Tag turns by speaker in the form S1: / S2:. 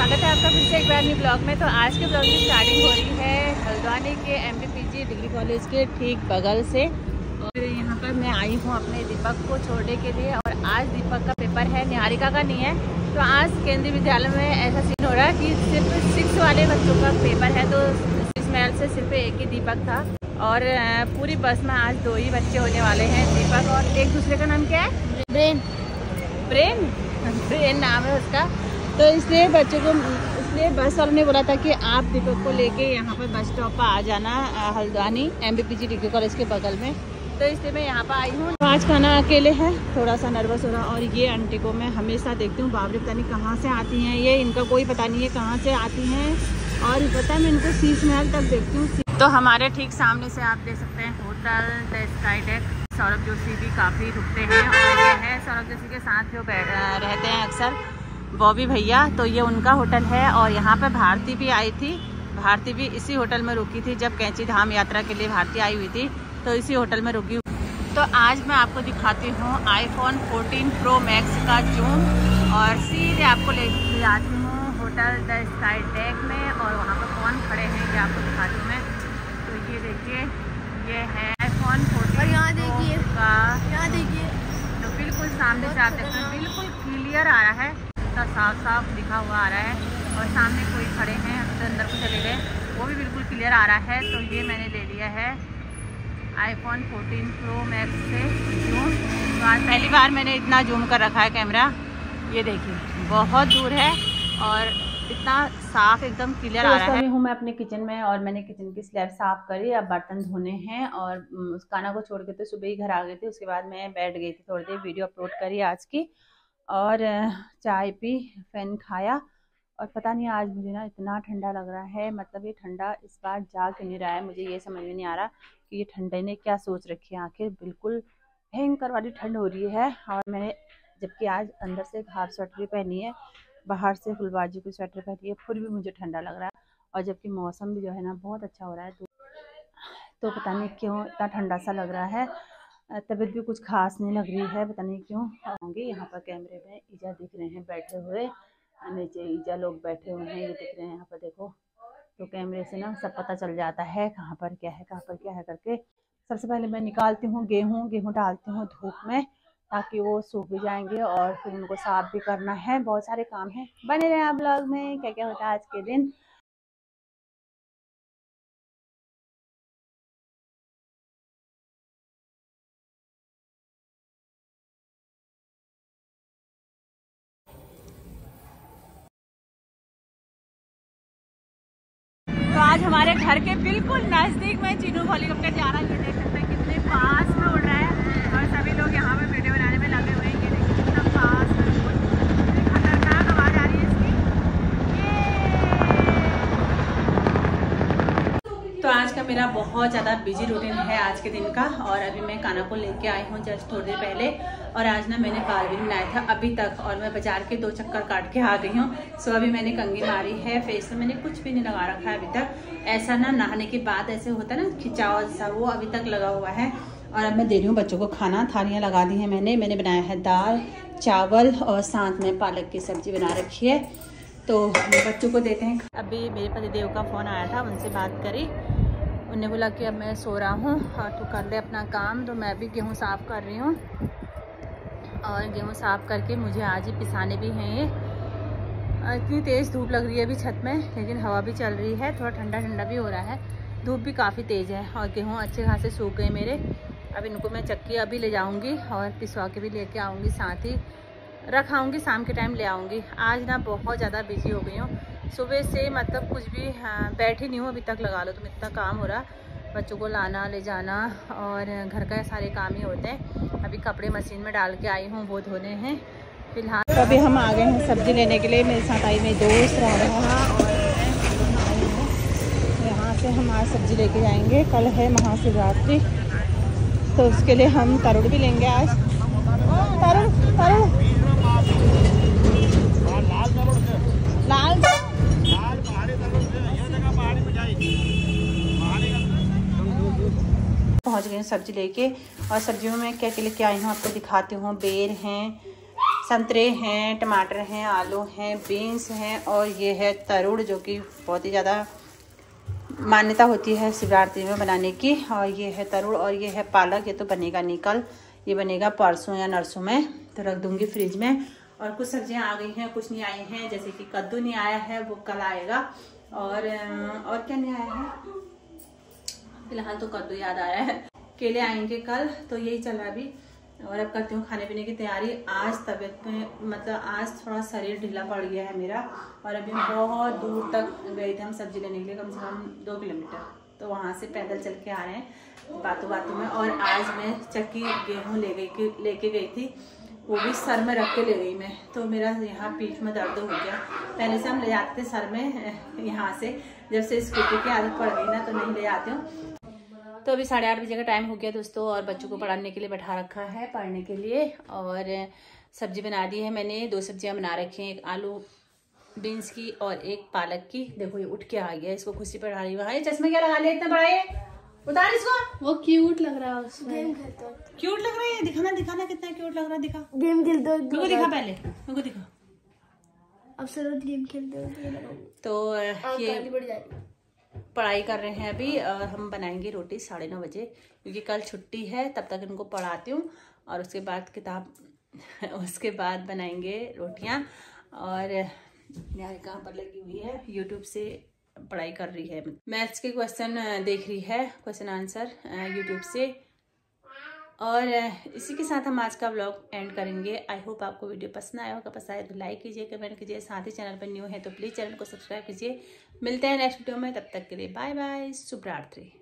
S1: स्वागत है आपका फिर से एक बार न्यू ब्लॉग में। तो आज के ब्लॉग की स्टार्टिंग हो रही है हल्द्वानी के एम डिग्री कॉलेज के ठीक बगल से। और यहाँ पर मैं आई हूँ अपने दीपक को छोड़ने के लिए और आज दीपक का पेपर है निहारिका का नहीं है। तो आज केंद्रीय विद्यालय में ऐसा सीन हो रहा है कि सिर्फ़ सिक्स वाले बच्चों का पेपर है तो इसमेल से सिर्फ़ एक ही दीपक था। और पूरी बस में आज दो ही बच्चे होने वाले हैं दीपक और एक दूसरे का नाम क्या है?
S2: ब्रेन।
S1: ब्रेन? ब्रेन नाम है उसका। तो इसलिए बच्चों को, इसलिए बस वालों ने बोला था कि आप दीपक को लेके यहाँ पर बस स्टॉप पर आ जाना हल्द्वानी एम डिग्री कॉलेज के बगल में। तो इसलिए मैं यहाँ पर आई हूँ। आज खाना अकेले है थोड़ा सा नर्वस हो रहा और ये आंटी को मैं हमेशा देखती हूँ, बाबरी पता नहीं कहाँ से आती हैं, ये इनका कोई पता नहीं है कहाँ से आती हैं और पता है मैं इनको शीश महल तक देखती हूँ। तो हमारे ठीक सामने से आप देख सकते हैं hotel, the sky deck Saurabh Joshi भी काफ़ी रुकते हैं और ये है, सौरभ जोशी के साथ जो रहते हैं अक्सर। बॉबी भैया तो ये उनका होटल है और यहाँ पर भारती भी आई थी। भारती भी इसी होटल में रुकी थी जब कैंची धाम यात्रा के लिए भारती आई हुई थी तो इसी होटल में रुकी तो आज मैं आपको दिखाती हूँ आईफोन 14 प्रो मैक्स का जूम और सीधे आपको ले आती हूँ होटल द स्काई डेक में और वहाँ पर कौन खड़े हैं ये आपको दिखाती हूँ मैं। तो ये देखिए ये है आईफोन फोर्टीन यहाँ देखिए यहाँ देखिए। तो बिल्कुल सामने से आप देखते हैं बिल्कुल क्लियर आ रहा है। इतना साफ़ साफ़ दिखा हुआ आ रहा है और सामने कोई खड़े हैं तो अंदर को चले गए। वो भी बिल्कुल क्लियर आ रहा है तो ये मैंने ले लिया है आईफोन 14 प्रो मैक्स से जूम तो आज पहली बार मैंने इतना जूम कर रखा है कैमरा ये देखिए बहुत दूर है और इतना साफ़ एकदम क्लियर तो आ रहा है। हूँ मैं अपने किचन में और मैंने किचन की स्लैब साफ़ करी अब बर्तन धोने हैं और उस खाना को छोड़ के तो सुबह ही घर आ गई थी उसके बाद मैं बैठ गई थी थोड़ी देर वीडियो अपलोड करी आज की। और चाय पी फ़ैन खाया और पता नहीं आज मुझे ना इतना ठंडा लग रहा है मतलब ये ठंडा इस बार जा क्यों नहीं रहा है मुझे ये समझ में नहीं आ रहा कि ये ठंडे ने क्या सोच रखी है आखिर बिल्कुल भयंकर वाली ठंड हो रही है और मैंने जबकि आज अंदर से हाफ़ स्वेटर भी पहनी है बाहर से फुलबाजी की स्वेटर पहनी है फिर भी मुझे ठंडा लग रहा है और जबकि मौसम भी जो है ना बहुत अच्छा हो रहा है तो, तो पता नहीं क्यों इतना ठंडा सा लग रहा है तबीयत भी कुछ खास नहीं लग रही है, पता नहीं क्यों। होंगे यहाँ पर कैमरे में ईजा दिख रहे हैं बैठे हुए। नीचे ईजा लोग बैठे हुए हैं, ये दिख रहे हैं यहाँ पर, देखो। तो कैमरे से ना सब पता चल जाता है कहाँ पर क्या है, कहाँ पर क्या है करके। सबसे पहले मैं निकालती हूँ गेहूँ गेहूँ डालती हूँ धूप में, ताकि वो सूख भी जाएँगे और फिर उनको साफ़ भी करना है। बहुत सारे काम हैं। बने रहे आप ब्लॉग में। क्या क्या होता है आज के दिन? आज हमारे घर के बिल्कुल नज़दीक में चीनू हेलीकॉप्टर जा रहा है। ये देख सकते हैं कितने पास में उड़ रहा है। और सभी लोग यहाँ पे वीडियो बनाने में लगे हुए हैं। ये देखिए कितना फास्ट खतरनाक आवाज़ आ रही है इसकी। तो आज का मेरा बहुत ज़्यादा बिज़ी रूटीन है आज के दिन का। और अभी मैं काना को लेके आई हूँ जस्ट थोड़ी देर पहले। और आज ना मैंने बाल भी बनाया था अभी तक और मैं बाज़ार के दो चक्कर काट के आ गई हूँ। सो अभी मैंने कंगी मारी है फेस में मैंने कुछ भी नहीं लगा रखा है अभी तक। ऐसा ना नहाने के बाद ऐसे होता है ना खिंचाव सा वो अभी तक लगा हुआ है। और अब मैं दे रही हूँ बच्चों को खाना। थालियाँ लगा दी हैं मैंने। मैंने बनाया है दाल, चावल और साथ में पालक की सब्ज़ी बना रखी है। तो बच्चों को देते हैं। अभी मेरे पति देव का फ़ोन आया था, उनसे बात करी। उन्हें बोला कि अब मैं सो रहा हूँ और तू कर ले अपना काम तो मैं भी गेहूँ साफ़ कर रही हूँ। और गेहूँ साफ़ करके मुझे आज ही पिसाने भी हैं ये। इतनी तेज़ धूप लग रही है अभी छत में लेकिन हवा भी चल रही है थोड़ा ठंडा ठंडा भी हो रहा है। धूप भी काफ़ी तेज़ है और गेहूँ अच्छे खासे सूख गए मेरे। अब इनको मैं चक्की अभी ले जाऊँगी और पिसवा के भी लेके आऊँगी साथ ही रखाऊँगी शाम के टाइम ले आऊँगी। आज ना बहुत ज़्यादा बिज़ी हो गई हूँ। सुबह से मतलब कुछ भी हाँ, बैठी नहीं हूँ अभी तक लगा लो तुम इतना काम हो रहा। बच्चों को लाना, ले जाना और घर का सारे काम ही होते हैं। अभी कपड़े मशीन में डाल के आई हूँ, वो धोने हैं। फ़िलहाल तो अभी हम आ गए हैं सब्ज़ी लेने के लिए। मेरे साथ आई मेरी दोस्त रह रहा और यहाँ से हम आज सब्ज़ी लेके जाएँगे। कल है महाशिवरात्रि तो उसके लिए हम तरुण भी लेंगे आज। तरुण तरुण। सब्ज़ी लेके और सब्जियों में क्या क्या लेके आई हूँ, आपको दिखाती हूँ। बेर हैं, संतरे हैं, टमाटर हैं, आलू हैं, बीन्स हैं और ये है तरुड़ जो कि बहुत ही ज़्यादा मान्यता होती है शिवरात्रि में बनाने की। और ये है तरुड़ और ये है पालक, ये तो बनेगा निकल ये बनेगा परसों या नरसों में तो रख दूँगी फ्रिज में। और कुछ सब्ज़ियाँ आ गई हैं, कुछ नहीं आई हैं, जैसे कि कद्दू नहीं आया है, वो कल आएगा। और और क्या नहीं आया है? फ़िलहाल तो कद्दू याद आया है। केले आएँगे कल तो यही चल अभी। और अब करती हूँ खाने पीने की तैयारी। आज तबीयत में मतलब आज थोड़ा शरीर ढीला पड़ गया है मेरा। और अभी बहुत दूर तक गए थे हम सब्ज़ी लेने के लिए, कम से कम दो किलोमीटर। तो वहाँ से पैदल चल के आ रहे हैं, बातों बातों में। और आज मैं चक्की गेहूँ ले गई लेके गई थी। वो भी सर में रख के ले गई मैं। तो मेरा यहाँ पीठ में दर्द हो गया। पहले से हम ले जाते थे सर में, यहाँ से। जब से स्कूटी की आदत पड़ गई ना तो नहीं ले जाते हूँ। तो अभी साढ़े आठ बजे का टाइम हो गया दोस्तों और बच्चों को पढ़ाने के लिए बैठा रखा है पढ़ने के लिए। और सब्ज़ी बना दी है मैंने दो सब्ज़ियाँ बना रखी हैं एक आलू बीन्स की और एक पालक की। देखो ये उठ के आ गया इसको खुशी पढ़ा रही है। चश्मा क्या लगा लिया इतना बड़ा? ये उतार इसको।
S2: वो क्यूट लग रहा है उसमें।
S1: क्यूट लग रहा है दिखाना दिखाना कितना क्यूट लग रहा है दिखा।
S2: गेम खेलते
S1: हो। दिखा पहले मेरे दिखा।
S2: अब सरोज गेम खेलते हो।
S1: तो ये पढ़ाई कर रहे हैं अभी। और हम बनाएँगे रोटी साढ़े नौ बजे, क्योंकि कल छुट्टी है, तब तक इनको पढ़ाती हूँ। और उसके बाद किताब, उसके बाद बनाएँगे रोटियाँ। और न्याय कहाँ पर लगी हुई है? यूट्यूब से पढ़ाई कर रही है। मैथ्स के क्वेश्चन देख रही है क्वेश्चन आंसर यूट्यूब से। और इसी के साथ हम आज का ब्लॉग एंड करेंगे। आई होप आपको वीडियो पसंद आया होगा। पसंद आए तो लाइक कीजिए कमेंट कीजिए। साथ ही चैनल पर न्यू है तो प्लीज़ चैनल को सब्सक्राइब कीजिए। मिलते हैं नेक्स्ट वीडियो में। तब तक के लिए बाय बाय शुभ रात्रि